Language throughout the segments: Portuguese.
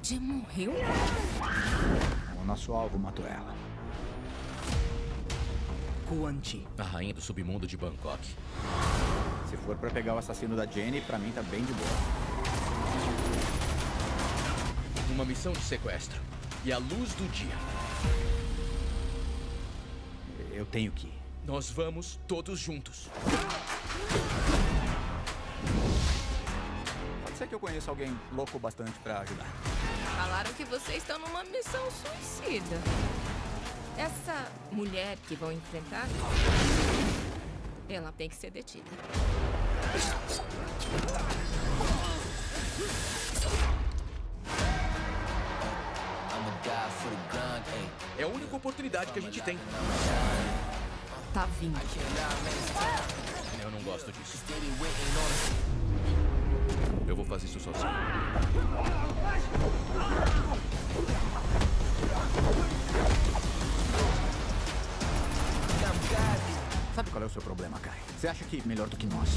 Nadia morreu? O nosso alvo matou ela. Kuan Chi. A rainha do submundo de Bangkok. Se for pra pegar o assassino da Jenny, pra mim tá bem de boa. Uma missão de sequestro. E a luz do dia. Eu tenho que ir. Nós vamos todos juntos. Pode ser que eu conheça alguém louco bastante pra ajudar. Falaram que vocês estão numa missão suicida. Essa mulher que vão enfrentar, ela tem que ser detida. É a única oportunidade que a gente tem. Tá vindo. Eu não gosto disso. Eu vou fazer isso sozinho. Sabe qual é o seu problema, Kai? Você acha que melhor do que nós?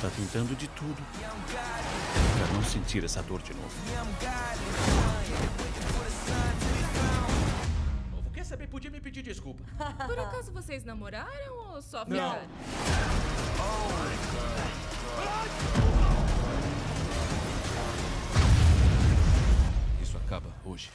Tá tentando de tudo pra não sentir essa dor de novo. Novo, quer saber? Podia me pedir desculpa. Por acaso vocês namoraram ou só ficaram? Isso hoje.